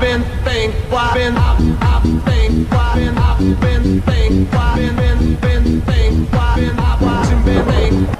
I've I've been, I've, I've think, I've been, I've been think, I've been, been, been think, I've been, I've, I've been think.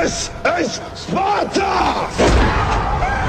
This is Sparta!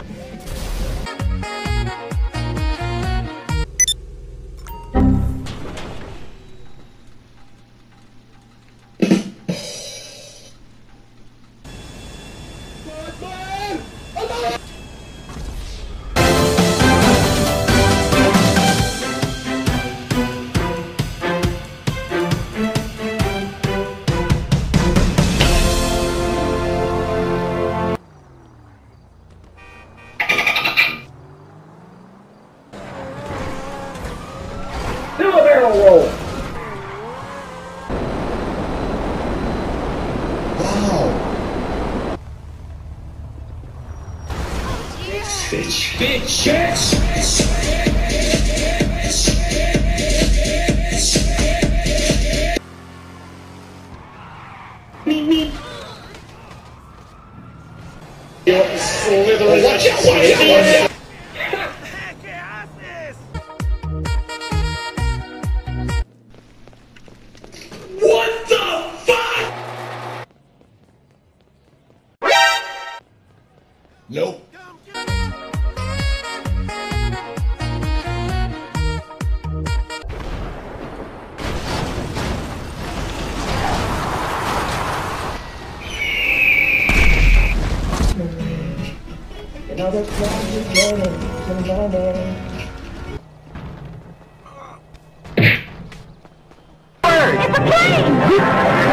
Dear.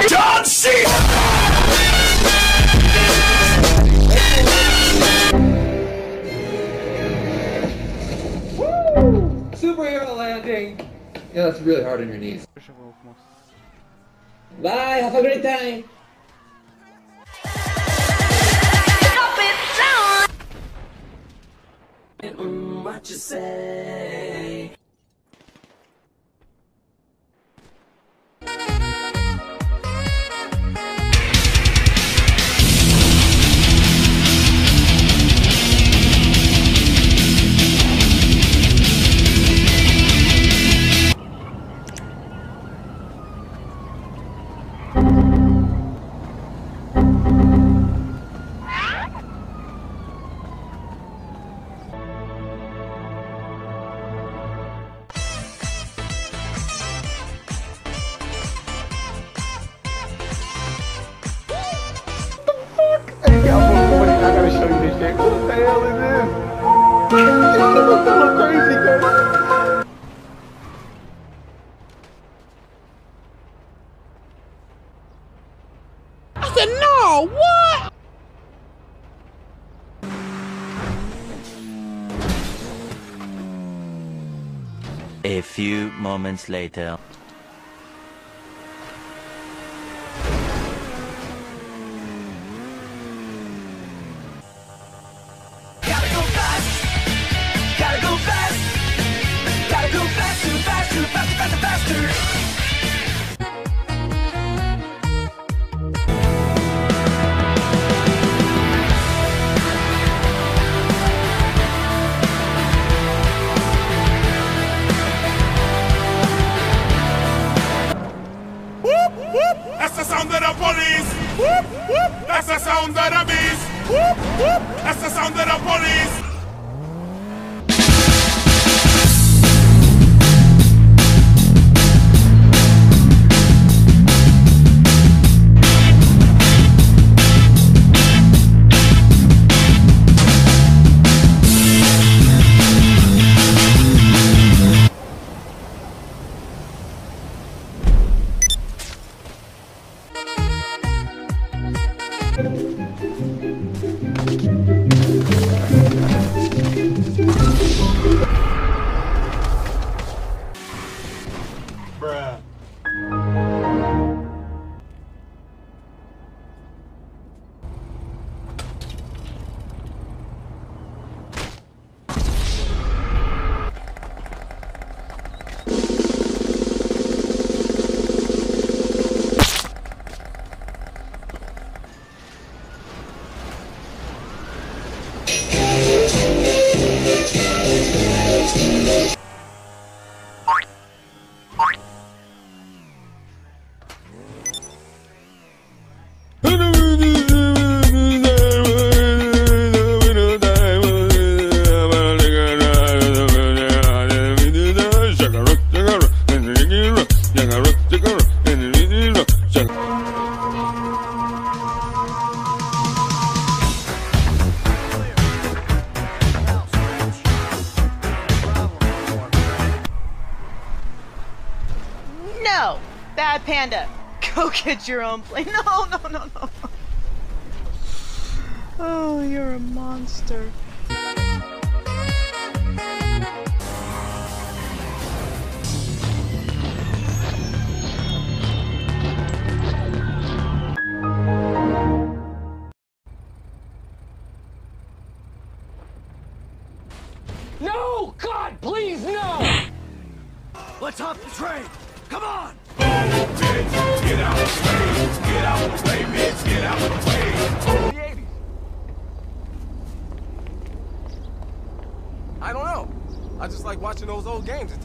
John Cena! Superhero landing! Yeah, that's really hard on your knees. Bye, have a great time! I A few moments later. Gotta go fast. Gotta go fast. Go faster, faster, faster, faster, faster. Get your own plane. No, no, no, no. Oh, you're a monster.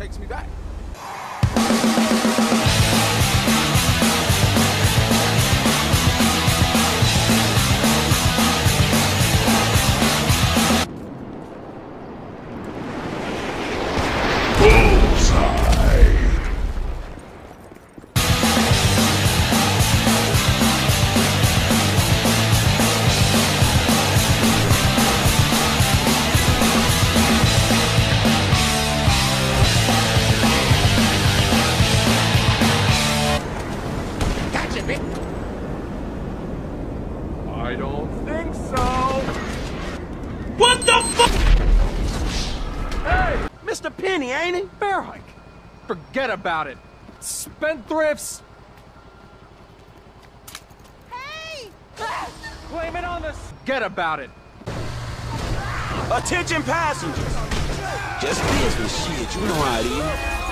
Takes me back. The fuck? Hey, Mr. Penny, ain't he? Bear hike. Forget about it. Spendthrifts. Hey! Blame it on the. Forget about it. Attention passengers. Just business shit, you know how it is.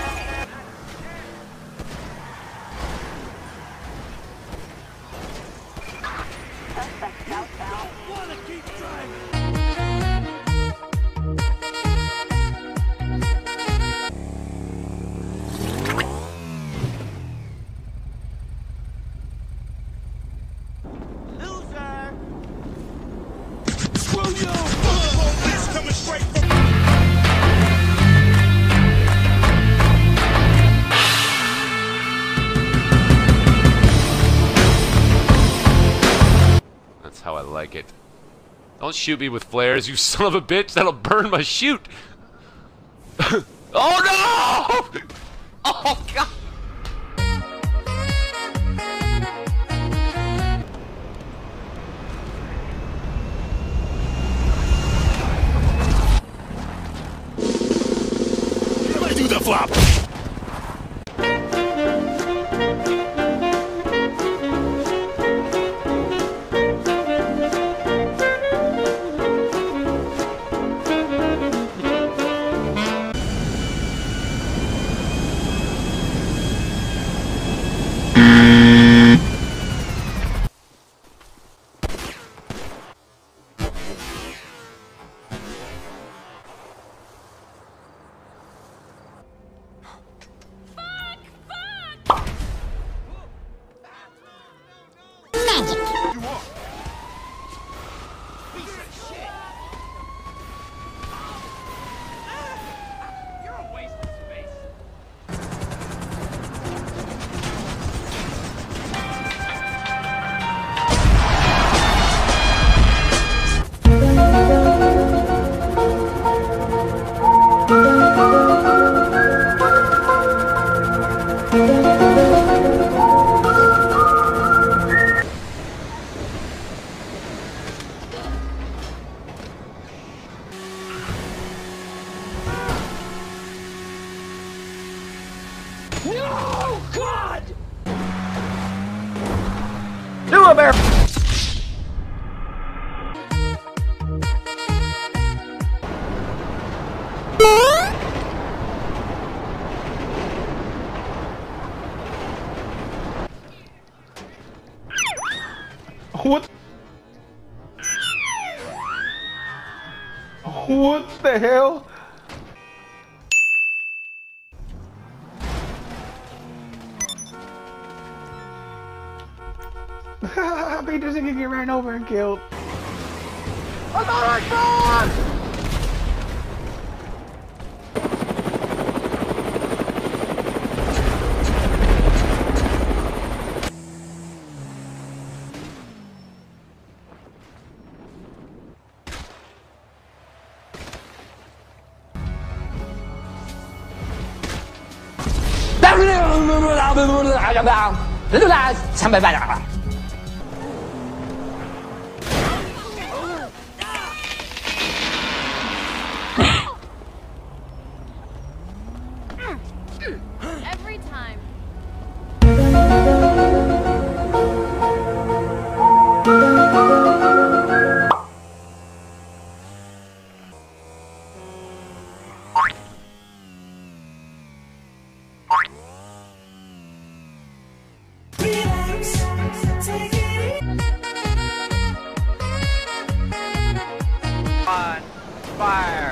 Don't shoot me with flares, you son of a bitch. That'll burn my chute. oh no! Oh god! What? What the hell? This nigga get ran over and killed. Oh 轮流打要不要轮流打千百万两了 fire.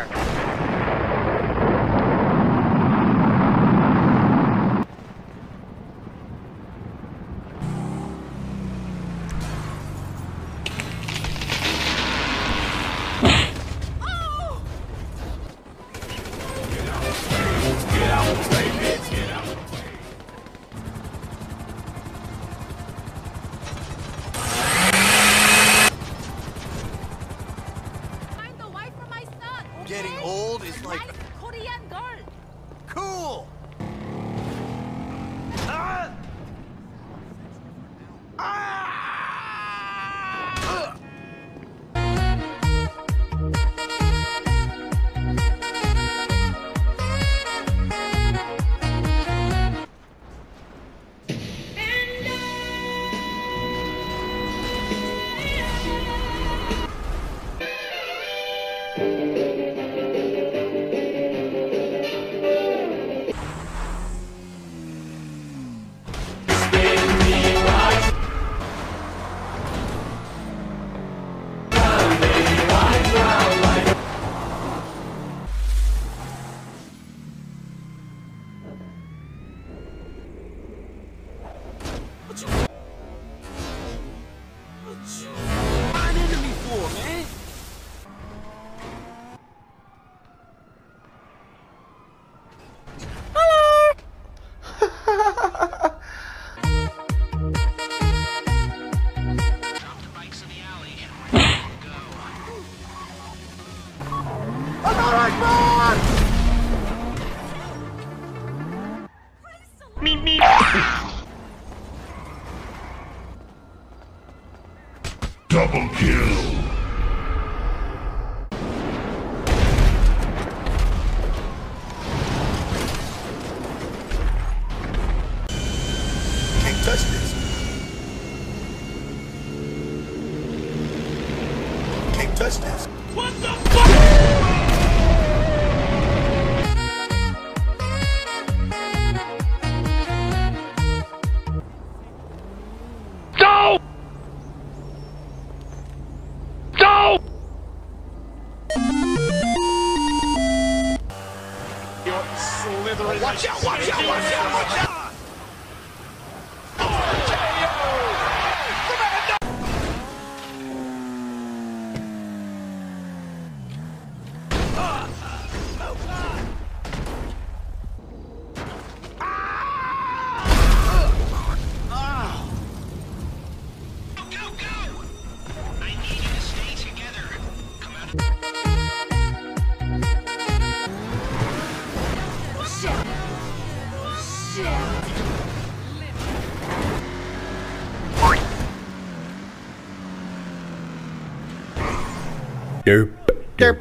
Derp. Derp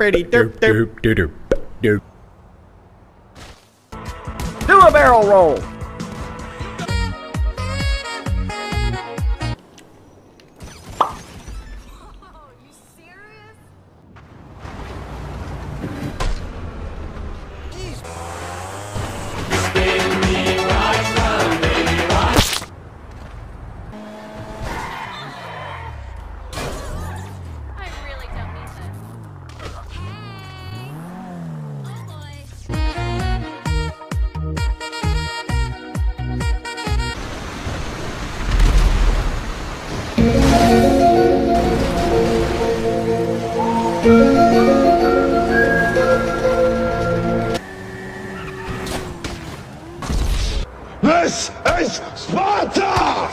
derp. Do a barrel roll. This is Sparta!